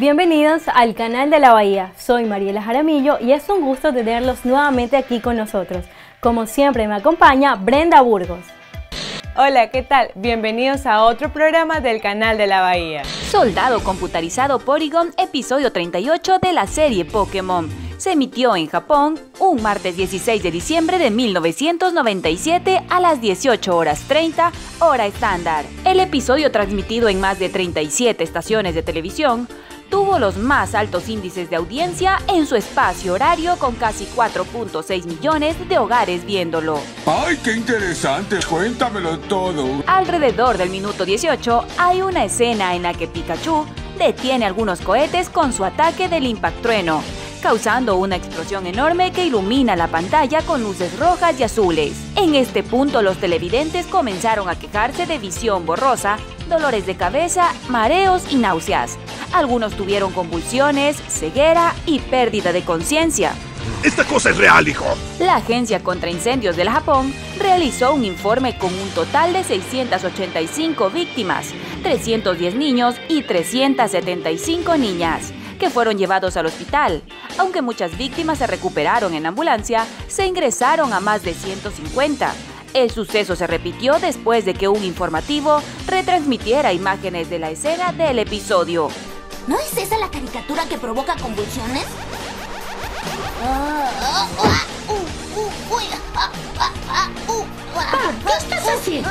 Bienvenidos al canal de la Bahía. Soy Mariela Jaramillo y es un gusto tenerlos nuevamente aquí con nosotros. Como siempre me acompaña Brenda Burgos. Hola, ¿qué tal? Bienvenidos a otro programa del canal de la Bahía. Soldado computarizado Porygon, episodio 38 de la serie Pokémon. Se emitió en Japón un martes 16 de diciembre de 1997 a las 18 horas 30 hora estándar. El episodio transmitido en más de 37 estaciones de televisión tuvo los más altos índices de audiencia en su espacio horario con casi 4.6 millones de hogares viéndolo. ¡Ay, qué interesante! Cuéntamelo todo. Alrededor del minuto 18 hay una escena en la que Pikachu detiene algunos cohetes con su ataque del Impact Trueno, causando una explosión enorme que ilumina la pantalla con luces rojas y azules. En este punto los televidentes comenzaron a quejarse de visión borrosa, dolores de cabeza, mareos y náuseas. Algunos tuvieron convulsiones, ceguera y pérdida de conciencia. Esta cosa es real, hijo. La Agencia contra Incendios del Japón realizó un informe con un total de 685 víctimas, 310 niños y 375 niñas, que fueron llevados al hospital. Aunque muchas víctimas se recuperaron en ambulancia, se ingresaron a más de 150. El suceso se repitió después de que un informativo retransmitiera imágenes de la escena del episodio. ¿No es esa la caricatura que provoca convulsiones? ¿Qué estás haciendo?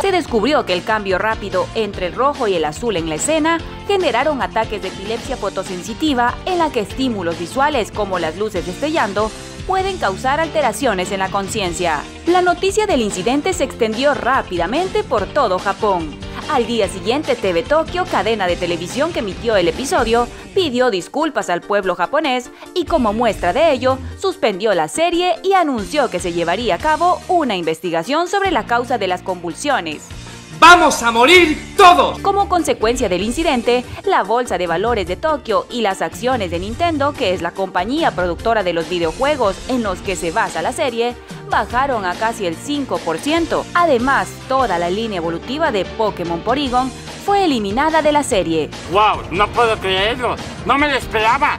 Se descubrió que el cambio rápido entre el rojo y el azul en la escena generaron ataques de epilepsia fotosensitiva en la que estímulos visuales como las luces destellando pueden causar alteraciones en la conciencia. La noticia del incidente se extendió rápidamente por todo Japón. Al día siguiente, TV Tokyo, cadena de televisión que emitió el episodio, pidió disculpas al pueblo japonés y como muestra de ello, suspendió la serie y anunció que se llevaría a cabo una investigación sobre la causa de las convulsiones. ¡Vamos a morir todos! Como consecuencia del incidente, la bolsa de valores de Tokio y las acciones de Nintendo, que es la compañía productora de los videojuegos en los que se basa la serie, bajaron a casi el 5%. Además, toda la línea evolutiva de Pokémon Porygon fue eliminada de la serie. ¡Wow! No puedo creerlo. No me lo esperaba.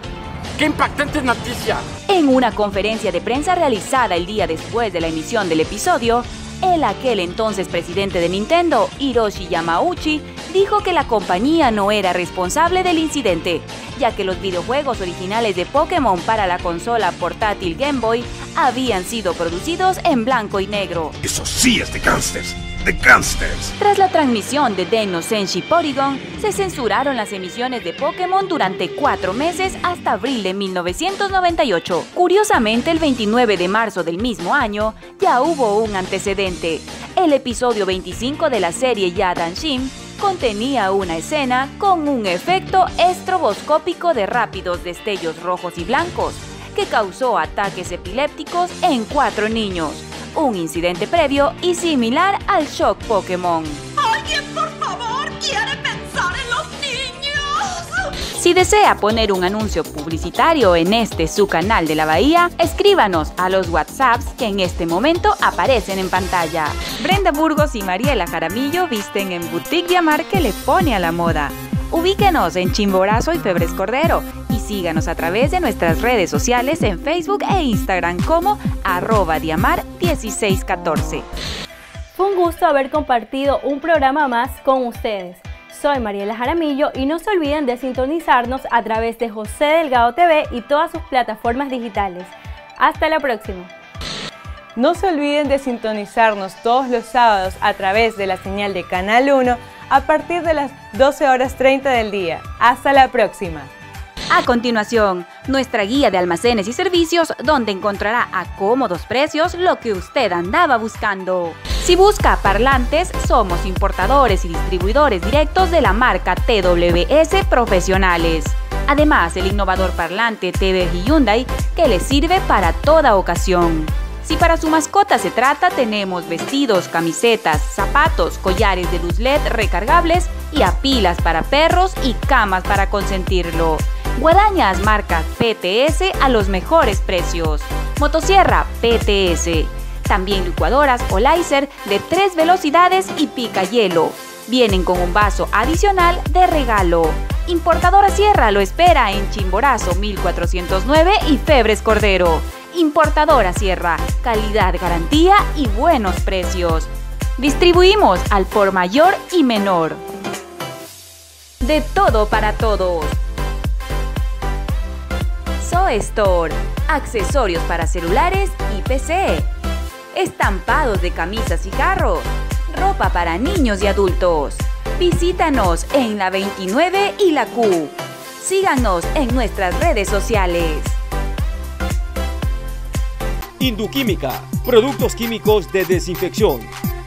¡Qué impactante noticia! En una conferencia de prensa realizada el día después de la emisión del episodio, el aquel entonces presidente de Nintendo, Hiroshi Yamauchi, dijo que la compañía no era responsable del incidente, ya que los videojuegos originales de Pokémon para la consola portátil Game Boy habían sido producidos en blanco y negro. Eso sí es de gangsters. Tras la transmisión de Deno Senshi Porygon, se censuraron las emisiones de Pokémon durante cuatro meses hasta abril de 1998. Curiosamente, el 29 de marzo del mismo año, ya hubo un antecedente. El episodio 25 de la serie Yadanshin contenía una escena con un efecto estroboscópico de rápidos destellos rojos y blancos, que causó ataques epilépticos en cuatro niños un incidente previo y similar al shock Pokémon. ¿Alguien, por favor, quiere pensar en los niños? Si desea poner un anuncio publicitario en este su canal de la Bahía, escríbanos a los WhatsApps que en este momento aparecen en pantalla. Brenda Burgos y Mariela Jaramillo visten en Boutique de Amar que le pone a la moda. Ubíquenos en Chimborazo y Febres Cordero y síganos a través de nuestras redes sociales en Facebook e Instagram como arroba diamar1614. Fue un gusto haber compartido un programa más con ustedes. Soy Mariela Jaramillo y no se olviden de sintonizarnos a través de José Delgado TV y todas sus plataformas digitales. Hasta la próxima. No se olviden de sintonizarnos todos los sábados a través de la señal de Canal 1 a partir de las 12 horas 30 del día. Hasta la próxima. A continuación, nuestra guía de almacenes y servicios donde encontrará a cómodos precios lo que usted andaba buscando. Si busca parlantes, somos importadores y distribuidores directos de la marca TWS Profesionales. Además, el innovador parlante TV Hyundai que le sirve para toda ocasión. Si para su mascota se trata, tenemos vestidos, camisetas, zapatos, collares de luz LED recargables y a pilas para perros y camas para consentirlo. Guadañas marca PTS a los mejores precios. Motosierra PTS. También licuadoras o láser de tres velocidades y pica hielo. Vienen con un vaso adicional de regalo. Importadora Sierra lo espera en Chimborazo 1409 y Febres Cordero. Importadora Sierra, calidad, garantía y buenos precios. Distribuimos al por mayor y menor. De todo para todos. So Store, accesorios para celulares y PC. Estampados de camisas y carros. Ropa para niños y adultos. Visítanos en la 29 y la Q. Síganos en nuestras redes sociales. Induquímica, productos químicos de desinfección,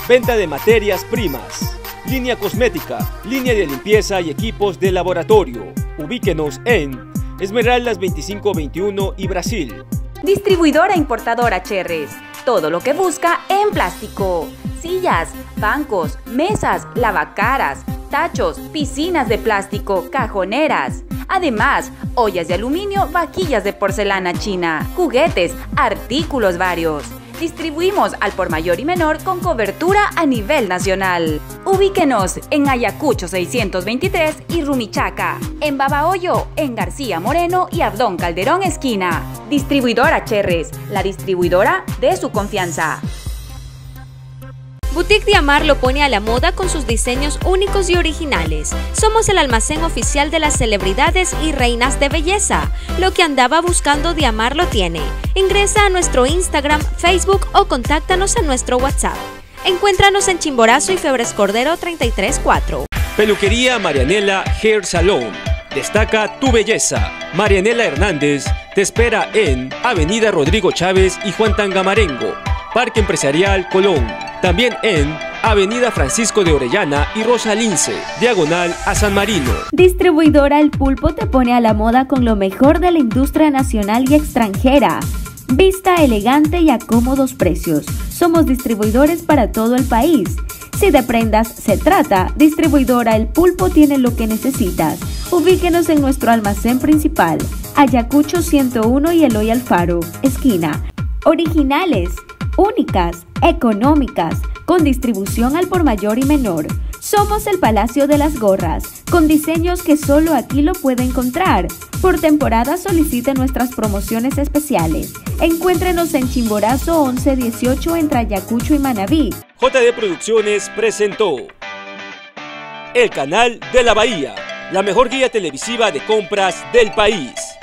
venta de materias primas, línea cosmética, línea de limpieza y equipos de laboratorio. Ubíquenos en Esmeraldas 2521 y Brasil. Distribuidora importadora Cherres. Todo lo que busca en plástico. Sillas, bancos, mesas, lavacaras, tachos, piscinas de plástico, cajoneras. Además, ollas de aluminio, vaquillas de porcelana china, juguetes, artículos varios. Distribuimos al por mayor y menor con cobertura a nivel nacional. Ubíquenos en Ayacucho 623 y Rumichaca, en Babahoyo, en García Moreno y Abdón Calderón esquina. Distribuidora Cherres, la distribuidora de su confianza. Boutique Diamar lo pone a la moda con sus diseños únicos y originales. Somos el almacén oficial de las celebridades y reinas de belleza. Lo que andaba buscando Diamar lo tiene. Ingresa a nuestro Instagram, Facebook o contáctanos en nuestro WhatsApp. Encuéntranos en Chimborazo y Febres Cordero 334. Peluquería Marianela Hair Salon. Destaca tu belleza. Marianela Hernández te espera en Avenida Rodrigo Chávez y Juan Tangamarengo, Parque Empresarial Colón. También en Avenida Francisco de Orellana y Rosa Lince, diagonal a San Marino. Distribuidora El Pulpo te pone a la moda con lo mejor de la industria nacional y extranjera. Vista elegante y a cómodos precios. Somos distribuidores para todo el país. Si de prendas se trata, distribuidora El Pulpo tiene lo que necesitas. Ubíquenos en nuestro almacén principal, Ayacucho 101 y Eloy Alfaro, esquina. Originales, únicas, económicas, con distribución al por mayor y menor. Somos el Palacio de las Gorras, con diseños que solo aquí lo puede encontrar. Por temporada solicite nuestras promociones especiales. Encuéntrenos en Chimborazo 1118 entre Ayacucho y Manabí. JD Producciones presentó El Canal de la Bahía, la mejor guía televisiva de compras del país.